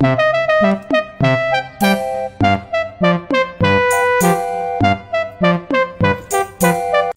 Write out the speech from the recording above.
Thank